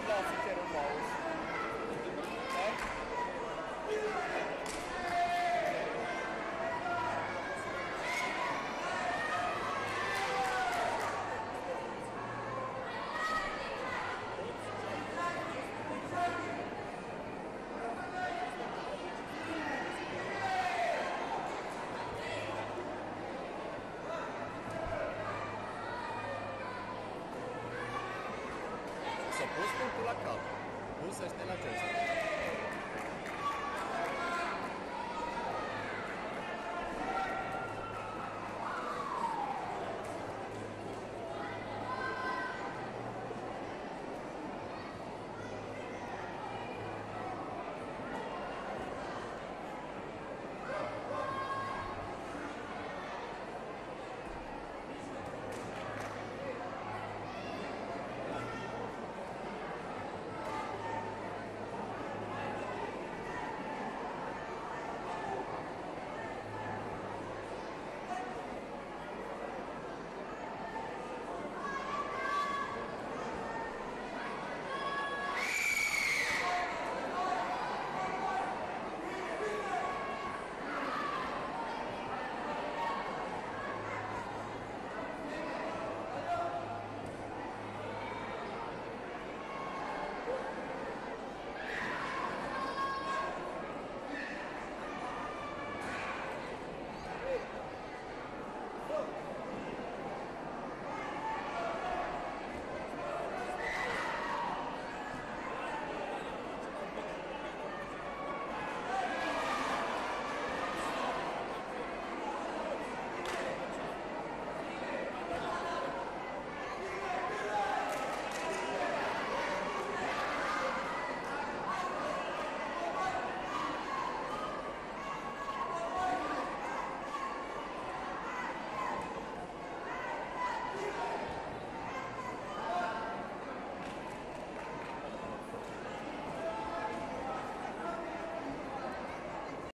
legal se ter puso con la este la.